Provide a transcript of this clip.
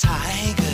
才可